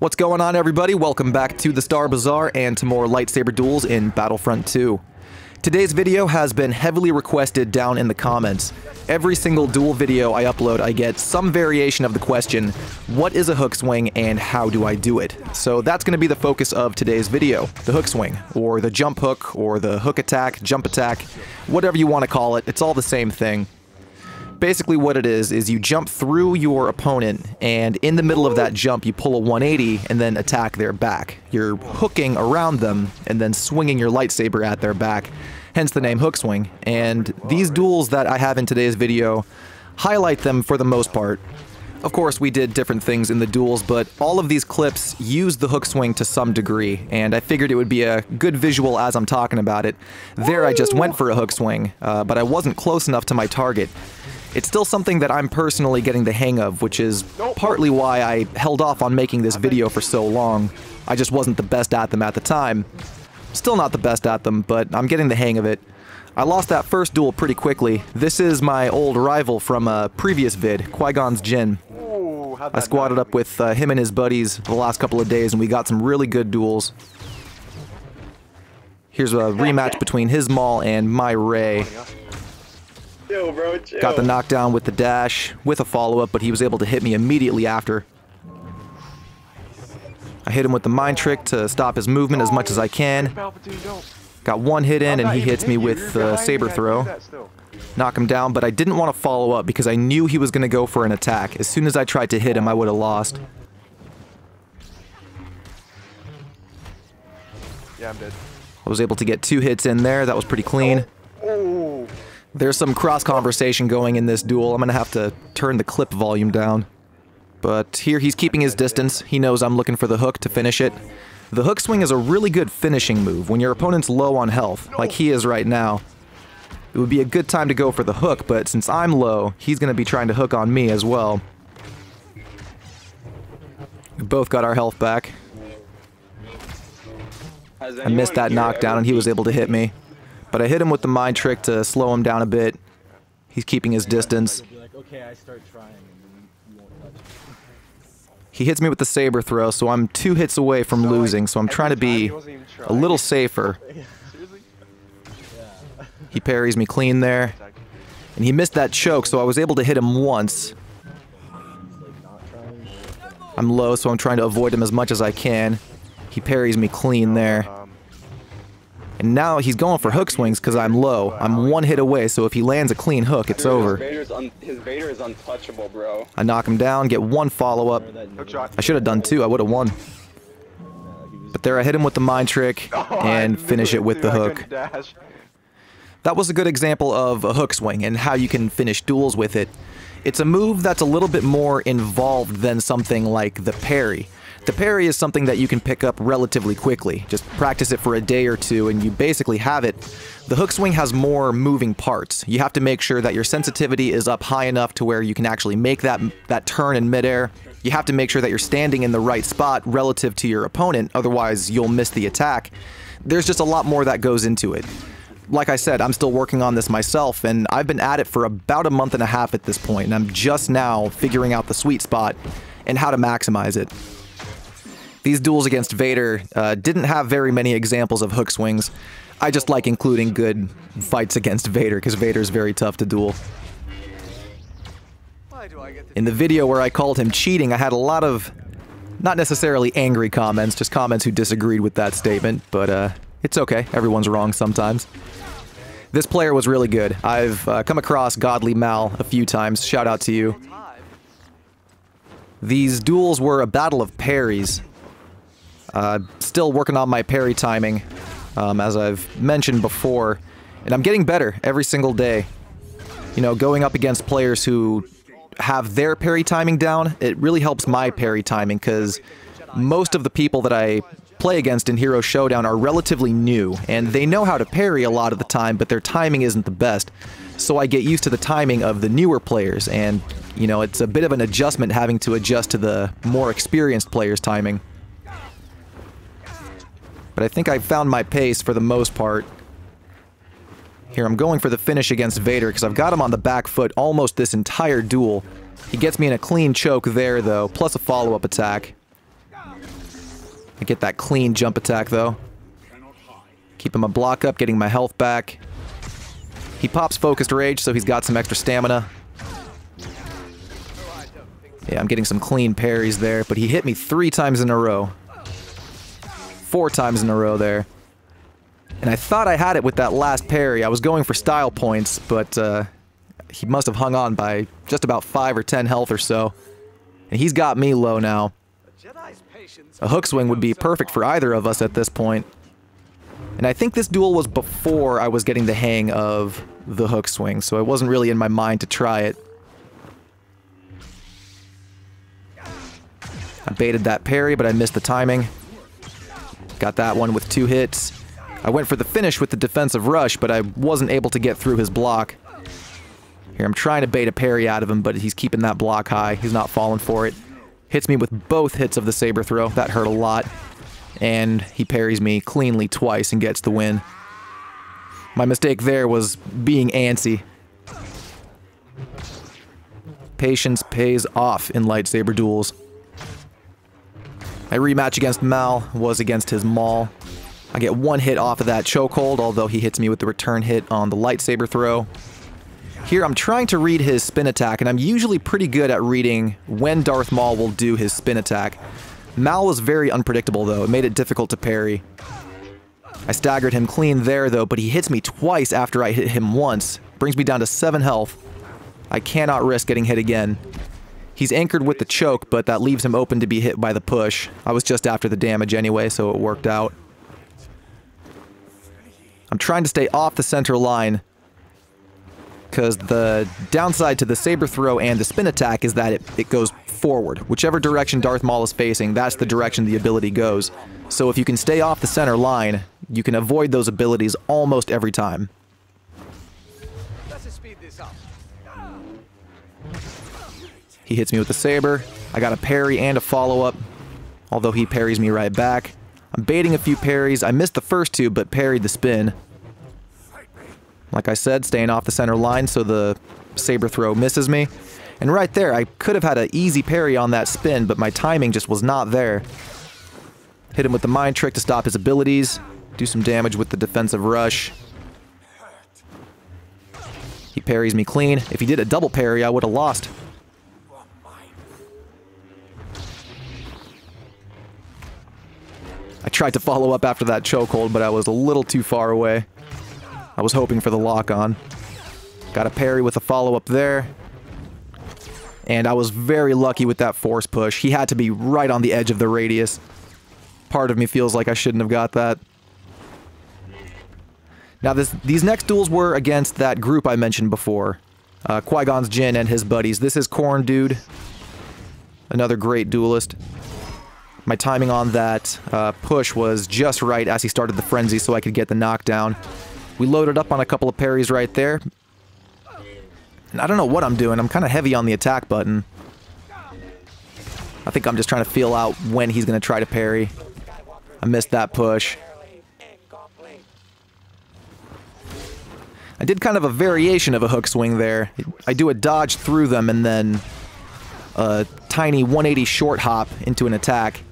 What's going on, everybody? Welcome back to the Star Bazaar and to more lightsaber duels in Battlefront 2. Today's video has been heavily requested down in the comments. Every single duel video I upload, I get some variation of the question, what is a hook swing and how do I do it? So that's going to be the focus of today's video, the hook swing, or the jump hook, or the hook attack, jump attack, whatever you want to call it, it's all the same thing basically what it is is you jump through your opponent and in the middle of that jump you pull a 180 and then attack their back. You're hooking around them and then swinging your lightsaber at their back, hence the name hook swing. And these duels that I have in today's video highlight them for the most part. Of course, we did different things in the duels, but all of these clips use the hook swing to some degree, and I figured it would be a good visual as I'm talking about it. There I just went for a hook swing, uh, but I wasn't close enough to my target. It's still something that I'm personally getting the hang of, which is partly why I held off on making this video for so long. I just wasn't the best at them at the time. Still not the best at them, but I'm getting the hang of it. I lost that first duel pretty quickly. This is my old rival from a previous vid, Qui-Gon's Jinn. I squatted up with uh, him and his buddies the last couple of days, and we got some really good duels. Here's a rematch between his Maul and my Rey. Chill, bro, chill. Got the knockdown with the dash, with a follow-up, but he was able to hit me immediately after. I hit him with the mind trick to stop his movement as much as I can. Got one hit in, and he hits me with the saber throw. Knock him down, but I didn't want to follow up because I knew he was going to go for an attack. As soon as I tried to hit him, I would have lost. Yeah, I'm dead. I was able to get two hits in there. That was pretty clean. Oh, oh, There's some cross conversation going in this duel. I'm gonna have to turn the clip volume down. But here he's keeping his distance. He knows I'm looking for the hook to finish it. The hook swing is a really good finishing move when your opponent's low on health, like he is right now. It would be a good time to go for the hook, but since I'm low, he's gonna be trying to hook on me as well. We both got our health back. I missed that knockdown and he was able to hit me. But I hit him with the mind trick to slow him down a bit. He's keeping his distance. Be like, okay, I start trying, and then you won't touch me. He hits me with the saber throw, so I'm two hits away from losing, so I'm trying to be a little safer. He parries me clean there. And he missed that choke, so I was able to hit him once. I'm low, so I'm trying to avoid him as much as I can. He parries me clean there. And now he's going for hook swings because I'm low. I'm one hit away, so if he lands a clean hook, it's over. His Vader's, Vader is untouchable, bro. I knock him down, get one follow-up. I should have done two, I would have won. But there I hit him with the mind trick Oh, and finish it with the hook. That was a good example of a hook swing and how you can finish duels with it. It's a move that's a little bit more involved than something like the parry. The parry is something that you can pick up relatively quickly. Just practice it for a day or two and you basically have it. The hook swing has more moving parts. You have to make sure that your sensitivity is up high enough to where you can actually make that that turn in midair. You have to make sure that you're standing in the right spot relative to your opponent, otherwise you'll miss the attack. There's just a lot more that goes into it like I said, I'm still working on this myself, and I've been at it for about a month and a half at this point, and I'm just now figuring out the sweet spot and how to maximize it. These duels against Vader uh, didn't have very many examples of hook swings. I just like including good fights against Vader, because Vader's very tough to duel. In the video where I called him cheating, I had a lot of not necessarily angry comments, just comments who disagreed with that statement, but uh, it's okay. Everyone's wrong sometimes. This player was really good. I've uh, come across Godly Mal a few times. Shout out to you. These duels were a battle of parries. Uh, still working on my parry timing, um, as I've mentioned before, and I'm getting better every single day. You know, going up against players who have their parry timing down, it really helps my parry timing because most of the people that I play against in Hero Showdown are relatively new, and they know how to parry a lot of the time, but their timing isn't the best. So I get used to the timing of the newer players, and, you know, it's a bit of an adjustment having to adjust to the more experienced players' timing. But I think I found my pace for the most part. Here, I'm going for the finish against Vader because I've got him on the back foot almost this entire duel. He gets me in a clean choke there, though, plus a follow-up attack. I get that clean jump attack though. Keeping my block up, getting my health back. He pops Focused Rage, so he's got some extra stamina. Yeah, I'm getting some clean parries there, but he hit me three times in a row. Four times in a row there. And I thought I had it with that last parry. I was going for style points, but uh, he must have hung on by just about 5 or 10 health or so. And he's got me low now. A hook swing would be perfect for either of us at this point. And I think this duel was before I was getting the hang of the hook swing, so it wasn't really in my mind to try it. I baited that parry, but I missed the timing. Got that one with two hits. I went for the finish with the defensive rush, but I wasn't able to get through his block. Here, I'm trying to bait a parry out of him, but he's keeping that block high. He's not falling for it. Hits me with both hits of the saber throw. That hurt a lot. And he parries me cleanly twice and gets the win. My mistake there was being antsy. Patience pays off in lightsaber duels. My rematch against Mal was against his Maul. I get one hit off of that chokehold, although he hits me with the return hit on the lightsaber throw. Here, I'm trying to read his spin attack, and I'm usually pretty good at reading when Darth Maul will do his spin attack. Mal was very unpredictable, though. It made it difficult to parry. I staggered him clean there, though, but he hits me twice after I hit him once. Brings me down to 7 health. I cannot risk getting hit again. He's anchored with the choke, but that leaves him open to be hit by the push. I was just after the damage anyway, so it worked out. I'm trying to stay off the center line, because the downside to the saber throw and the spin attack is that it, it goes forward. Whichever direction Darth Maul is facing, that's the direction the ability goes. So if you can stay off the center line, you can avoid those abilities almost every time. He hits me with the saber. I got a parry and a follow-up, although he parries me right back. I'm baiting a few parries. I missed the first two, but parried the spin. Like I said, staying off the center line so the saber throw misses me. And right there, I could have had an easy parry on that spin, but my timing just was not there. Hit him with the mind trick to stop his abilities. Do some damage with the defensive rush. He parries me clean. If he did a double parry, I would have lost. I tried to follow up after that chokehold, but I was a little too far away. I was hoping for the lock-on. Got a parry with a follow-up there. And I was very lucky with that force push. He had to be right on the edge of the radius. Part of me feels like I shouldn't have got that. Now, this, these next duels were against that group I mentioned before. Uh, Qui-Gon's Jinn and his buddies. This is Corn Dude. Another great duelist. My timing on that uh, push was just right as he started the frenzy so I could get the knockdown. We loaded up on a couple of parries right there. And I don't know what I'm doing. I'm kind of heavy on the attack button. I think I'm just trying to feel out when he's going to try to parry. I missed that push. I did kind of a variation of a hook swing there. I do a dodge through them and then a tiny 180 short hop into an attack.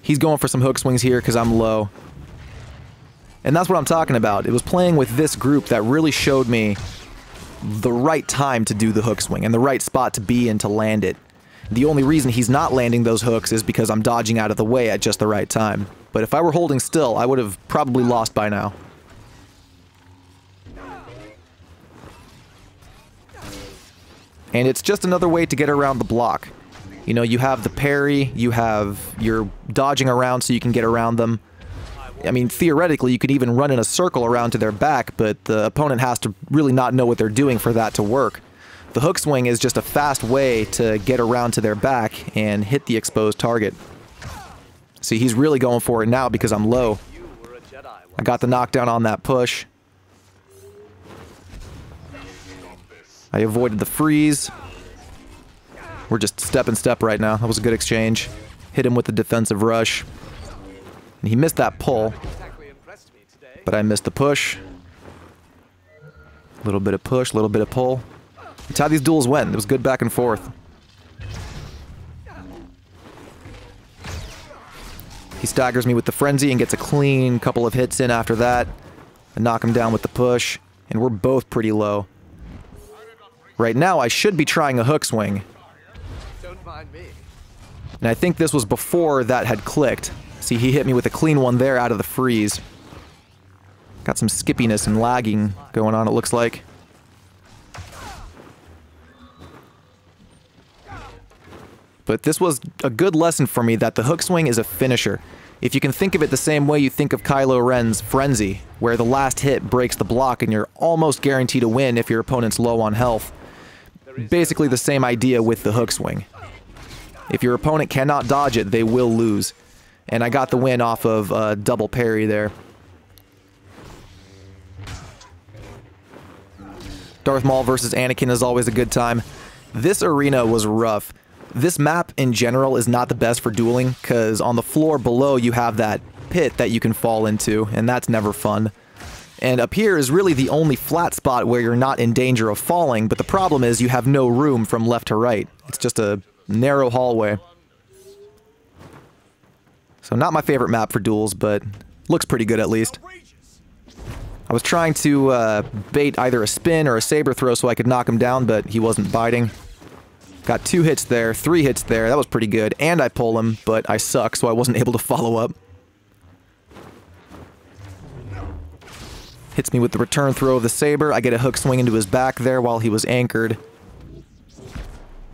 He's going for some hook swings here because I'm low. And that's what I'm talking about. It was playing with this group that really showed me the right time to do the hook swing and the right spot to be in to land it. The only reason he's not landing those hooks is because I'm dodging out of the way at just the right time. But if I were holding still, I would have probably lost by now. And it's just another way to get around the block. You know, you have the parry, you have you're dodging around so you can get around them. I mean, theoretically, you could even run in a circle around to their back, but the opponent has to really not know what they're doing for that to work. The hook swing is just a fast way to get around to their back and hit the exposed target. See, he's really going for it now because I'm low. I got the knockdown on that push. I avoided the freeze. We're just step and step right now. That was a good exchange. Hit him with the defensive rush. And he missed that pull. But I missed the push. A little bit of push, a little bit of pull. That's how these duels went. It was good back and forth. He staggers me with the frenzy and gets a clean couple of hits in after that. I knock him down with the push, and we're both pretty low. Right now, I should be trying a hook swing. Don't mind me. And I think this was before that had clicked. See, he hit me with a clean one there out of the freeze. Got some skippiness and lagging going on, it looks like. But this was a good lesson for me that the hook swing is a finisher. If you can think of it the same way you think of Kylo Ren's Frenzy, where the last hit breaks the block and you're almost guaranteed to win if your opponent's low on health. Basically the same idea with the hook swing. If your opponent cannot dodge it, they will lose. And I got the win off of a double parry there. Darth Maul versus Anakin is always a good time. This arena was rough. This map in general is not the best for dueling, because on the floor below you have that pit that you can fall into, and that's never fun. And up here is really the only flat spot where you're not in danger of falling, but the problem is you have no room from left to right. It's just a narrow hallway. So not my favorite map for duels, but looks pretty good at least. I was trying to uh, bait either a spin or a saber throw so I could knock him down, but he wasn't biting. Got two hits there, three hits there, that was pretty good. And I pull him, but I suck, so I wasn't able to follow up. Hits me with the return throw of the saber. I get a hook swing into his back there while he was anchored.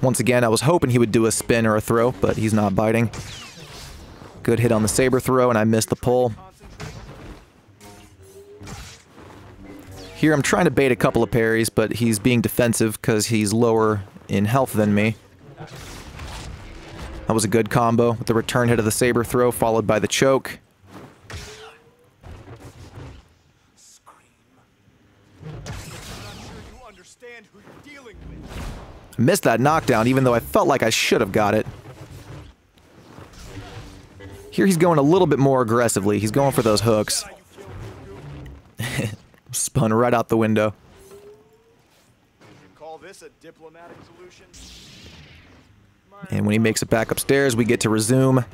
Once again, I was hoping he would do a spin or a throw, but he's not biting. Good hit on the saber throw, and I missed the pull. Here I'm trying to bait a couple of parries, but he's being defensive because he's lower in health than me. That was a good combo with the return hit of the saber throw followed by the choke. Missed that knockdown even though I felt like I should have got it. Here he's going a little bit more aggressively. He's going for those hooks. Spun right out the window. And when he makes it back upstairs, we get to resume.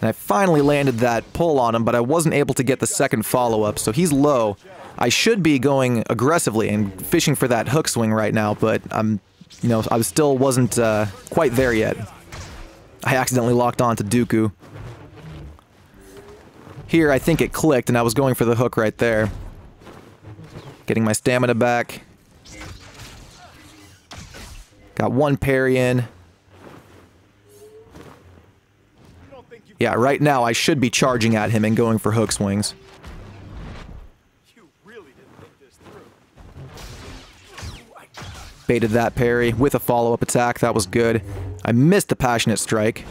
And I finally landed that pull on him, but I wasn't able to get the second follow-up, so he's low. I should be going aggressively and fishing for that hook swing right now, but I'm, you know, I still wasn't uh, quite there yet. I accidentally locked on to Dooku. Here, I think it clicked, and I was going for the hook right there. Getting my stamina back. Got one parry in. Yeah, right now I should be charging at him and going for hook swings. Baited that parry with a follow-up attack. That was good. I missed the passionate strike.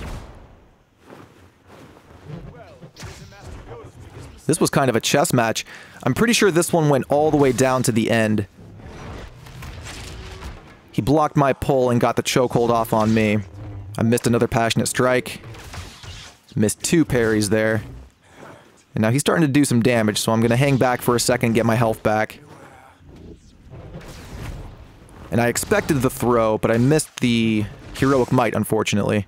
This was kind of a chess match. I'm pretty sure this one went all the way down to the end. He blocked my pull and got the chokehold off on me. I missed another passionate strike. Missed two parries there. And now he's starting to do some damage, so I'm going to hang back for a second get my health back. And I expected the throw, but I missed the heroic might, unfortunately.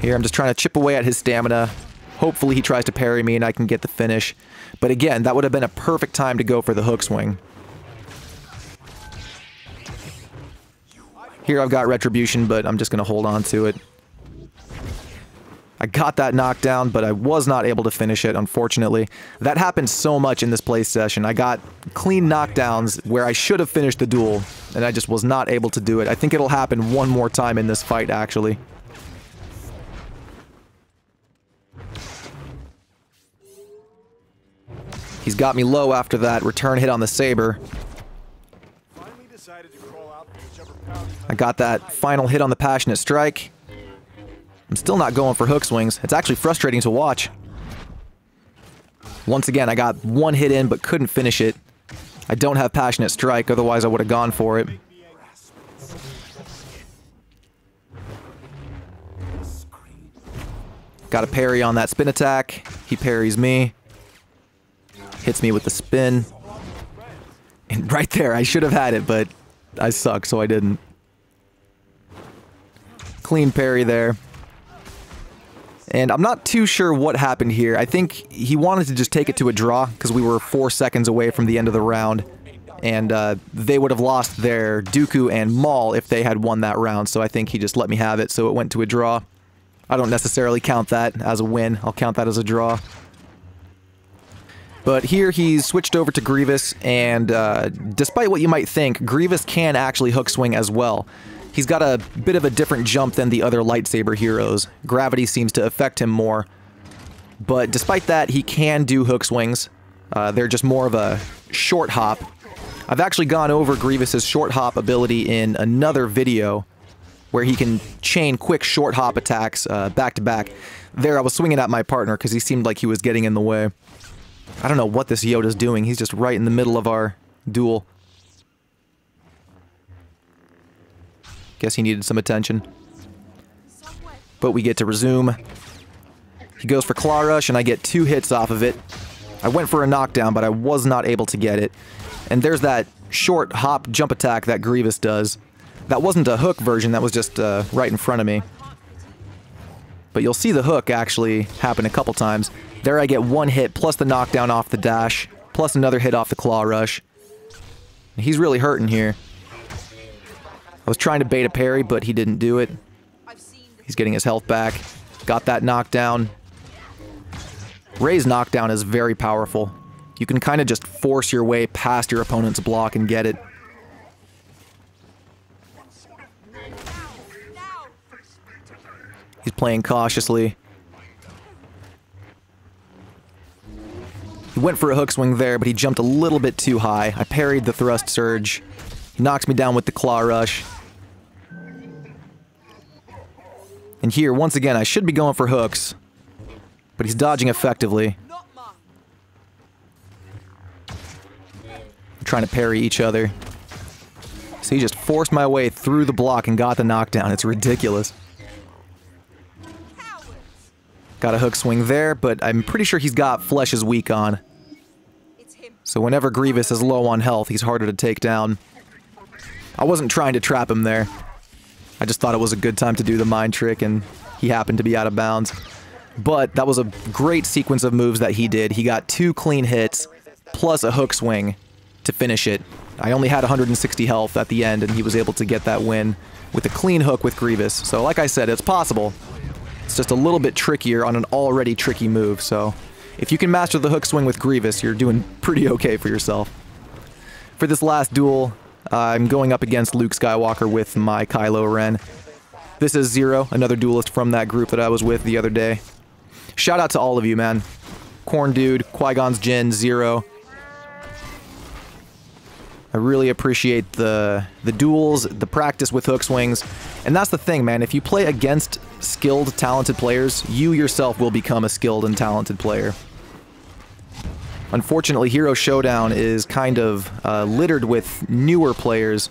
Here, I'm just trying to chip away at his stamina. Hopefully he tries to parry me and I can get the finish. But again, that would have been a perfect time to go for the hook swing. Here I've got Retribution, but I'm just going to hold on to it. I got that knockdown, but I was not able to finish it, unfortunately. That happened so much in this play session. I got clean knockdowns where I should have finished the duel, and I just was not able to do it. I think it'll happen one more time in this fight, actually. He's got me low after that return hit on the Saber. I got that final hit on the Passionate Strike. I'm still not going for hook swings. It's actually frustrating to watch. Once again, I got one hit in but couldn't finish it. I don't have Passionate Strike, otherwise I would have gone for it. Got a parry on that spin attack. He parries me. Hits me with the spin. And right there, I should have had it, but I suck, so I didn't. Clean parry there. And I'm not too sure what happened here. I think he wanted to just take it to a draw because we were four seconds away from the end of the round. And uh, they would have lost their Dooku and Maul if they had won that round. So I think he just let me have it, so it went to a draw. I don't necessarily count that as a win. I'll count that as a draw. But here he's switched over to Grievous, and uh, despite what you might think, Grievous can actually hook swing as well. He's got a bit of a different jump than the other lightsaber heroes. Gravity seems to affect him more. But despite that, he can do hook swings. Uh, they're just more of a short hop. I've actually gone over Grievous's short hop ability in another video where he can chain quick short hop attacks uh, back to back. There, I was swinging at my partner because he seemed like he was getting in the way. I don't know what this Yoda's doing. He's just right in the middle of our duel. Guess he needed some attention. But we get to resume. He goes for Claw Rush, and I get two hits off of it. I went for a knockdown, but I was not able to get it. And there's that short hop jump attack that Grievous does. That wasn't a hook version, that was just uh, right in front of me. But you'll see the hook actually happen a couple times. There I get one hit, plus the knockdown off the dash, plus another hit off the claw rush. He's really hurting here. I was trying to bait a parry, but he didn't do it. He's getting his health back. Got that knockdown. Rey's knockdown is very powerful. You can kind of just force your way past your opponent's block and get it. He's playing cautiously. He went for a hook swing there, but he jumped a little bit too high. I parried the thrust surge. He knocks me down with the claw rush. And here, once again, I should be going for hooks. But he's dodging effectively. trying to parry each other. So he just forced my way through the block and got the knockdown. It's ridiculous. Got a hook swing there, but I'm pretty sure he's got Flesh is weak on. So whenever Grievous is low on health, he's harder to take down. I wasn't trying to trap him there. I just thought it was a good time to do the mind trick, and he happened to be out of bounds. But that was a great sequence of moves that he did. He got two clean hits, plus a hook swing to finish it. I only had 160 health at the end, and he was able to get that win with a clean hook with Grievous. So like I said, it's possible. It's just a little bit trickier on an already tricky move, so if you can master the hook swing with Grievous, you're doing pretty okay for yourself. For this last duel, I'm going up against Luke Skywalker with my Kylo Ren. This is Zero, another duelist from that group that I was with the other day. Shout out to all of you, man. Corn Dude, Qui-Gon's Jinn, Zero. I really appreciate the the duels, the practice with hook swings. And that's the thing, man. If you play against skilled, talented players, you yourself will become a skilled and talented player. Unfortunately, Hero Showdown is kind of uh, littered with newer players,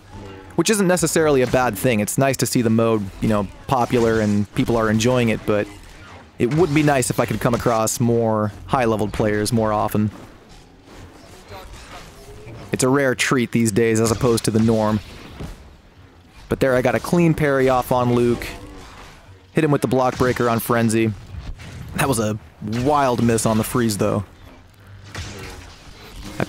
which isn't necessarily a bad thing. It's nice to see the mode, you know, popular and people are enjoying it, but it would be nice if I could come across more high-leveled players more often. It's a rare treat these days as opposed to the norm. But there I got a clean parry off on Luke. Hit him with the block breaker on Frenzy. That was a wild miss on the freeze though.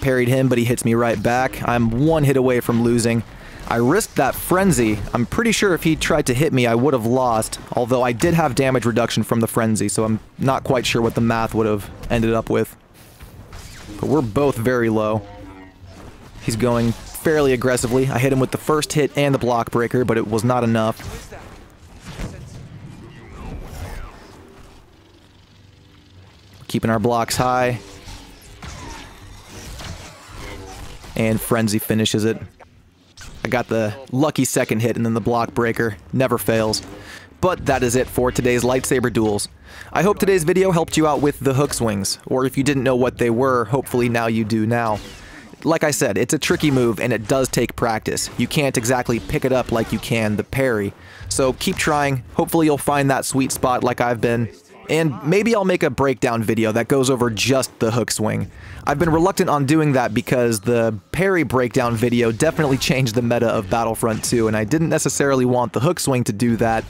Parried him, but he hits me right back. I'm one hit away from losing. I risked that Frenzy. I'm pretty sure if he tried to hit me, I would have lost, although I did have damage reduction from the Frenzy, so I'm not quite sure what the math would have ended up with. But we're both very low. He's going fairly aggressively. I hit him with the first hit and the block breaker, but it was not enough. Keeping our blocks high. And Frenzy finishes it. I got the lucky second hit and then the block breaker. Never fails. But that is it for today's lightsaber duels. I hope today's video helped you out with the hook swings, or if you didn't know what they were, hopefully now you do now like I said, it's a tricky move and it does take practice. You can't exactly pick it up like you can the parry. So keep trying. Hopefully you'll find that sweet spot like I've been. And maybe I'll make a breakdown video that goes over just the hook swing. I've been reluctant on doing that because the parry breakdown video definitely changed the meta of Battlefront 2 and I didn't necessarily want the hook swing to do that.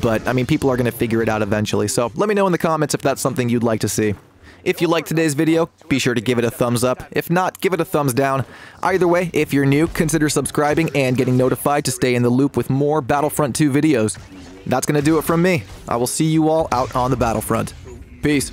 but I mean, people are going to figure it out eventually. So let me know in the comments if that's something you'd like to see. If you liked today's video, be sure to give it a thumbs up. If not, give it a thumbs down. Either way, if you're new, consider subscribing and getting notified to stay in the loop with more Battlefront 2 videos. That's going to do it from me. I will see you all out on the battlefront. Peace.